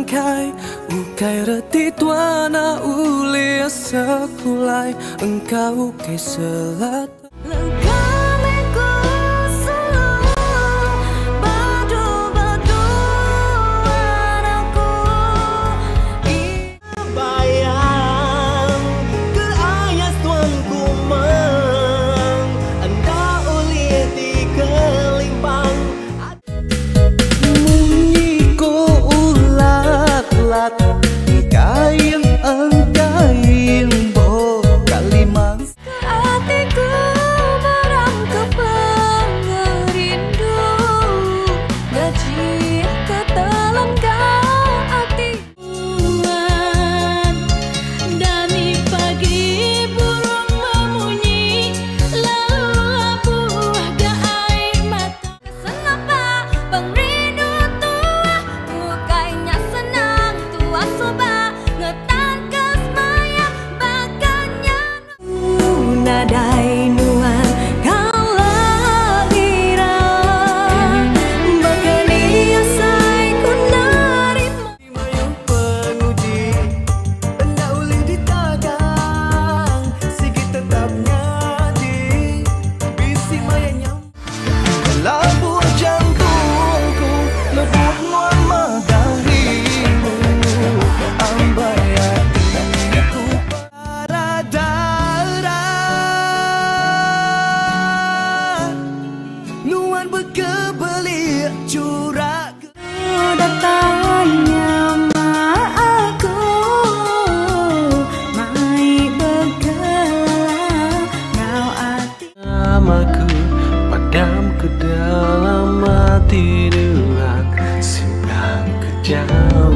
engkai Ukai reti tuana ulia sekulai. Engkau ke selat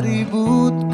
Caribou